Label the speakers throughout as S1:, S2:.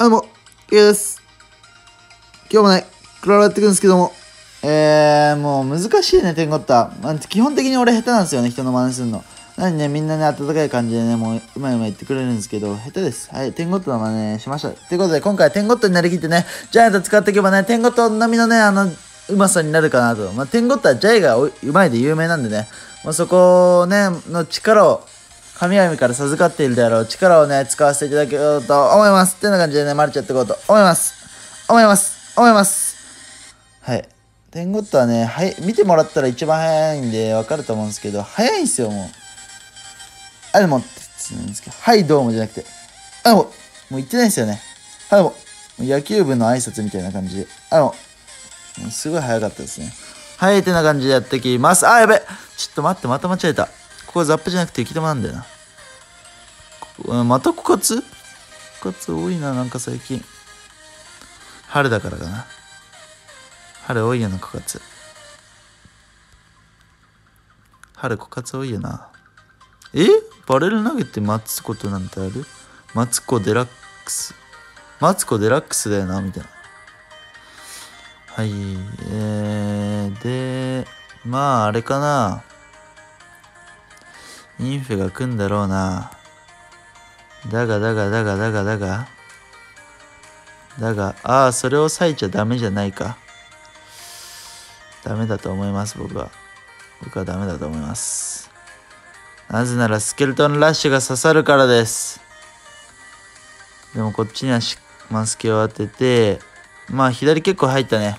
S1: あ、どうも、いです。今日もね、クラロやってくるんですけども、えー、もう難しいね、天狗ッタ。基本的に俺下手なんですよね、人の真似するの。なにね、みんなね、温かい感じでね、もう、うまいうまい言ってくれるんですけど、下手です。はい、天狗ッタの真似しました。ということで、今回は天狗ッタになりきってね、ジャイアント使っていけばね、天狗ッタ並みのね、あの、うまさになるかなと。まあ、天狗ッタはジャイがうまいで有名なんでね、まあ、そこね、の力を、神々から授かっているであろう力をね、使わせていただけようと思います。ってな感じでね、マルチやっていこうと思います。思います。思います。はい。天狗ッタはね、はい、見てもらったら一番早いんでわかると思うんですけど、早いんすよ、もう。あ、でも、って言うんですけど、はい、どうもじゃなくて、あ、でも、もう言ってないんですよね。あ、でも、野球部の挨拶みたいな感じで、あ、でも、すごい早かったですね。はい、ってな感じでやってきます。あ、やべちょっと待って、また間違えた。ここはザップじゃなくて雪玉なんだよな。ここまた枯渇枯渇多いな、なんか最近。春だからかな。春多いよな、枯渇。春枯渇多いよな。え？バレル投げて待つことなんてある？マツコデラックス。マツコデラックスだよな、みたいな。はい。えー、で、まあ、あれかな。インフェが来んだろうな。だがだがだがだがだが。だが、ああ、それを割いちゃダメじゃないか。ダメだと思います、僕は。僕はダメだと思います。なぜならスケルトンラッシュが刺さるからです。でもこっちにはしマスケを当てて、まあ左結構入ったね。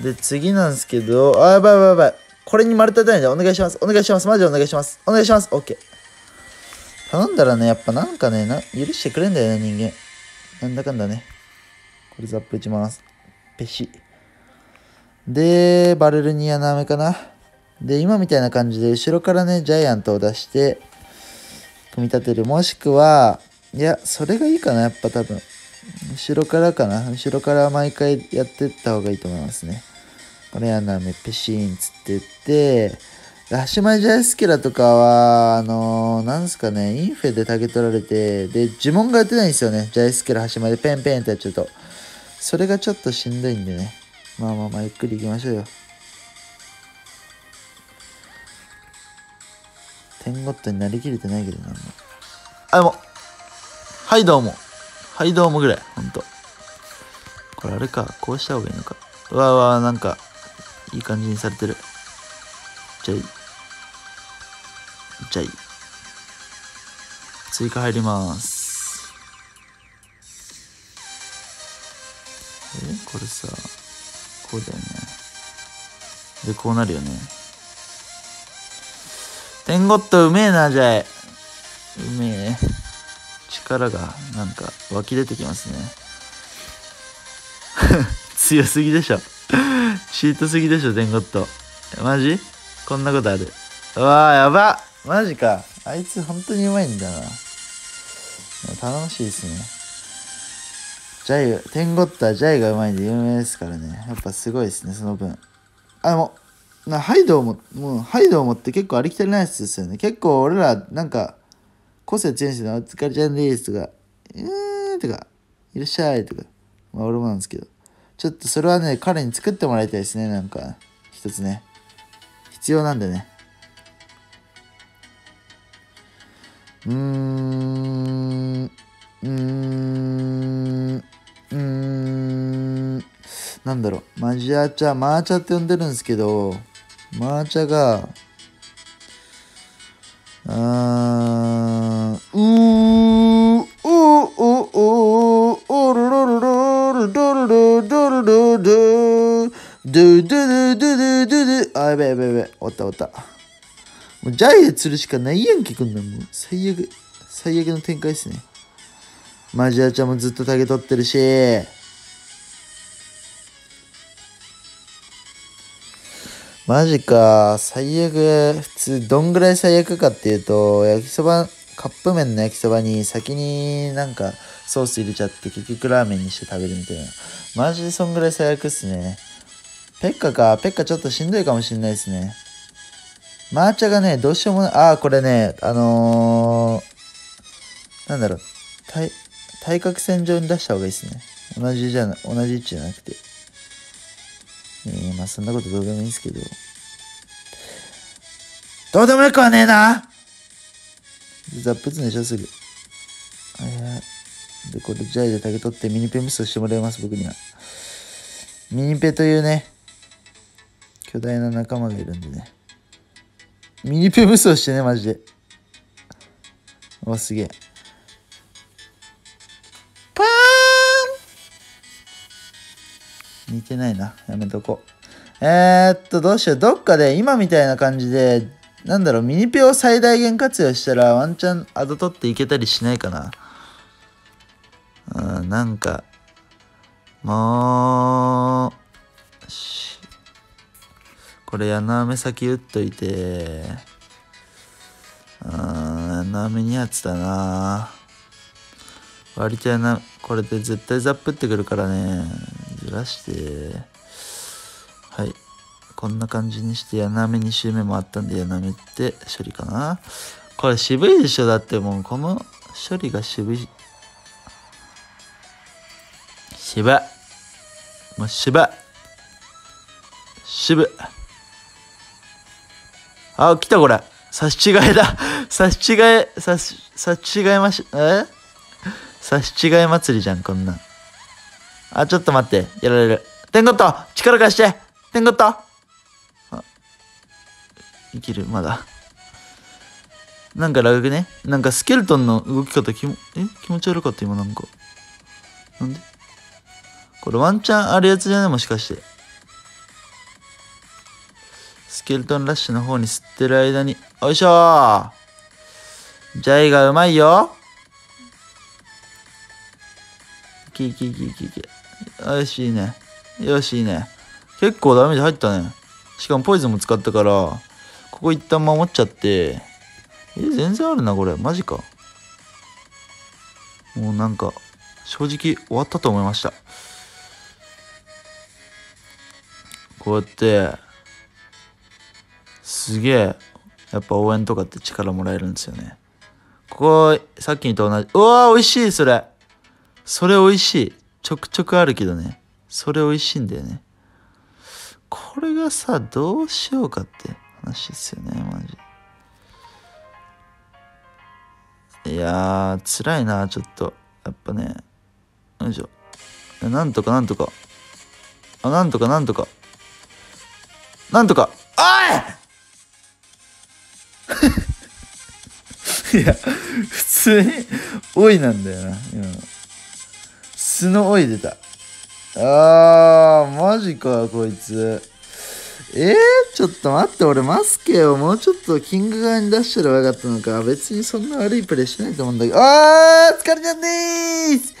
S1: で、次なんですけど、あ、やばいやばいやばい。これに丸立てないでお願いします。お願いします。マジでお願いします。お願いします。オッケー。頼んだらね、やっぱなんかね、な許してくれんだよね、人間。なんだかんだね。これザップ打ちます。ペシ。で、バレルニアナメかな。で、今みたいな感じで、後ろからね、ジャイアントを出して、組み立てる。もしくは、いや、それがいいかな、やっぱ多分。後ろからかな。後ろから毎回やってった方がいいと思いますね。これやなめペシーンつってって、橋前ジャイスケラとかは、あのー、なんですかね、インフェでタゲ取られて、で、呪文がやってないんですよね。ジャイスケラ橋前でペンペンってやっちゃうと。それがちょっとしんどいんでね。まあまあまあ、ゆっくり行きましょうよ。天ゴットになりきれてないけどなんも。あ、でも、はいどうも。はいどうもぐらい、ほんと。これあれか、こうした方がいいのか。うわうわ、なんか、いい感じにされてる。じゃい。じゃい。追加入ります。えこれさ、こうだよね。で、こうなるよね。天ゴットうめえな、じゃい。うめえ。力が、なんか、湧き出てきますね。強すぎでしょ。チートすぎでしょ、天ゴット。マジ？こんなことある？うわー、やばマジか。あいつ本当にうまいんだな。頼もしいですね。ジャイ、天ゴットはジャイがうまいんで有名ですからね。やっぱすごいですね、その分。あ、もう、なハイドをも、もう、ハイドを持って結構ありきたりなやつですよね。結構俺ら、なんか、個性強いんですよ。お疲れちゃんですとか、うーんとか、いらっしゃいとか。まあ俺もなんですけど。ちょっとそれはね、彼に作ってもらいたいですね、なんか、一つね。必要なんでね。うーん、うーん、うーん、なんだろう、マジアチャ、マーチャって呼んでるんですけど、マーチャが、べ。終わった終わった。もうジャイで釣るしかないやんけ、こんなもう。最悪、最悪の展開っすね。マジアちゃんもずっとタゲ取ってるし。マジか。最悪、普通、どんぐらい最悪かっていうと、焼きそば、カップ麺の焼きそばに先になんかソース入れちゃって結局ラーメンにして食べるみたいな。マジでそんぐらい最悪っすね。ペッカか。ペッカちょっとしんどいかもしんないですね。マーチャがね、どうしようもない。ああ、これね、あのー、なんだろう。タイ、対角線上に出した方がいいですね。同じじゃな、同じ位置じゃなくて。えー、まあそんなことどうでもいいんですけど。どうでもよくはねえなザップツでしょ、すぐ。はいはい。で、これ、ジャイで竹取ってミニペミスをしてもらいます、僕には。ミニペというね、巨大な仲間がいるんでね。ミニペ無双してね、マジで。わ、すげえ。パーン似てないな。やめとこう。えー、っと、どうしよう。どっかで今みたいな感じで、なんだろう、ミニペを最大限活用したらワンチャンアド取っていけたりしないかな。うん、なんか、もう、これ柳雨先打っといて、うん、柳雨にやつだな。割と柳これで絶対ザップってくるからね、ずらして、はい。こんな感じにして柳雨2周目もあったんで柳雨って処理かな。これ渋いでしょだってもうこの処理が渋い。渋。もう渋。渋。あ、来たこれ。差し違えだ。差し違え、差し、差し違えまし、え？差し違え祭りじゃん、こんなん。あ、ちょっと待って。やられる。テンゴット力貸してテンゴットあ、いける、まだ。なんかラグね？なんかスケルトンの動き方気も、え？気持ち悪かった今なんか。なんで？これワンチャンあるやつじゃね？もしかして。ケルトンラッシュの方に吸ってる間に、よいしょージャイがうまいよいけいけいけいけいけ。よし、いいね。よし、いいね。結構ダメージ入ったね。しかもポイズンも使ったから、ここ一旦守っちゃって、え、全然あるな、これ。マジか。もうなんか、正直終わったと思いました。こうやって、すげえ、やっぱ応援とかって力もらえるんですよね。ここ、さっきと同じ。うわー、美味しい、それ。それ美味しい。ちょくちょくあるけどね。それ美味しいんだよね。これがさ、どうしようかって話ですよね、マジ。いやー、辛いな、ちょっと。やっぱね。よいしょ。なんとかなんとか。あ、なんとかなんとか。なんとか。おい いや、普通に、おいなんだよな、今。素のおい出た。あー、マジか、こいつ。えー、ちょっと待って、俺マスケをもうちょっとキング側に出したらよかったのか。別にそんな悪いプレイしないと思うんだけど。あー、疲れちゃんでーす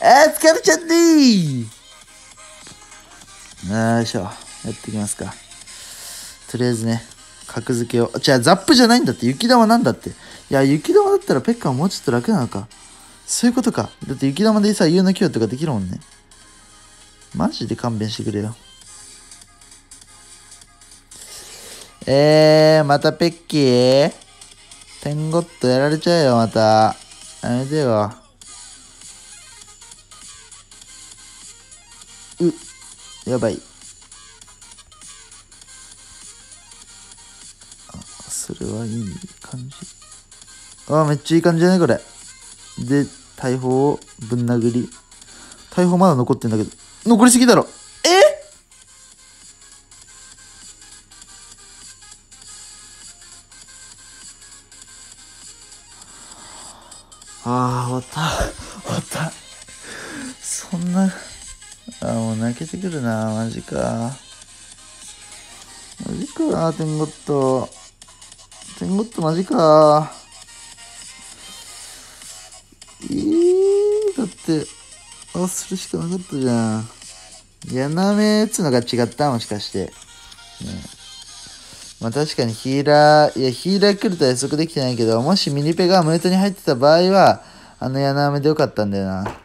S1: あー、疲れちゃんでーよいしょ。やっていきますか。とりあえずね。格付けを。じゃあ、ザップじゃないんだって。雪玉なんだって。いや、雪玉だったらペッカはもうちょっと楽なのか。そういうことか。だって雪玉でさ、U の強とかできるもんね。マジで勘弁してくれよ。えー、またペッキーテンゴットやられちゃうよ、また。やめてよ。う、やばい。はいい感じ。ああ、めっちゃいい感じだね、これ。で、大砲をぶん殴り。大砲まだ残ってんだけど。残りすぎだろ。え？ああ、終わった。終わった。そんな、あもう泣けてくるな、マジか。マジか、天狗と。天狗ってマジかえー、だって、あするしかなかったじゃん。やなめっつのが違ったもしかして。ね、まあ確かにヒーラー、いやヒーラー来ると予測できてないけど、もしミニペがムートに入ってた場合は、あの柳雨でよかったんだよな。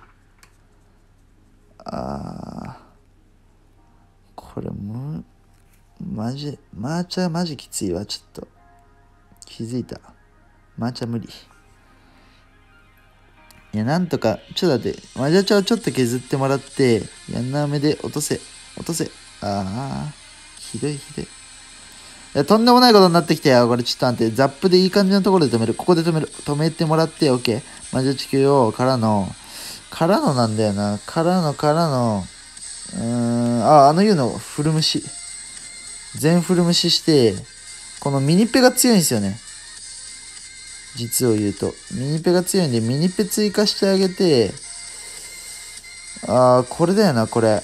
S1: あー。これもう、マジ、マーチャーマジきついわ、ちょっと。気づいた。マーチャ無理。いや、なんとか、ちょっと待って、マジャチャをちょっと削ってもらって、ヤンナーメで落とせ、落とせ。ああ、ひどいひどい。いや、とんでもないことになってきたよ。これちょっと待って、ザップでいい感じのところで止める。ここで止める。止めてもらって、オッケー。マジャ地球を、からの、からのなんだよな。からの、からの、うーん、あ、あの言うの、フルムシ。全フルムシして、このミニペが強いんですよね。実を言うと。ミニペが強いんで、ミニペ追加してあげて、あー、これだよな、これ。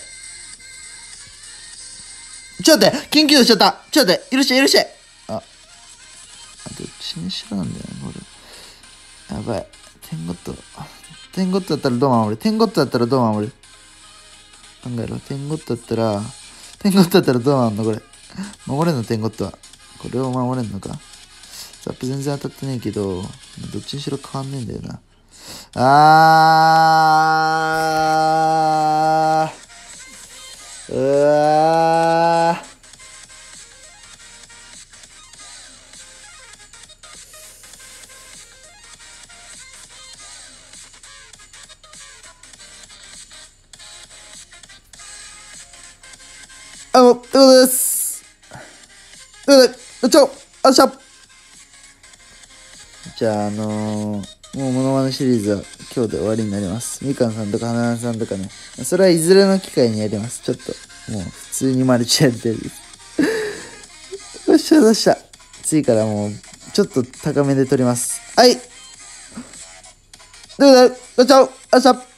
S1: ちょっと待って緊急度しちゃったちょっと待って許して許してあ、あどっちにしろなんだよ、これ。やばい。テンゴット。テンゴットだったらどう守る？テンゴットだったらどう守る？考えろ。テンゴットだったら、テンゴットだったらどう守るのこれ。守れんのテンゴットは。これを守れんのか？ザップ全然当たってねえけど、どっちにしろ変わんねえんだよな。あー。うわー。あの、というです。ということで、ちょ、あっしゃじゃあ、あのーもうモノマネシリーズは今日で終わりになります。みかんさんとか花さんとかね。それはいずれの機会にやります。ちょっと、もう普通にマルチやりたいです。よっしゃよっしゃ。次からもう、ちょっと高めで撮ります。はい。ということで、ごちそう、あっした。